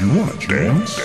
You wanna dance?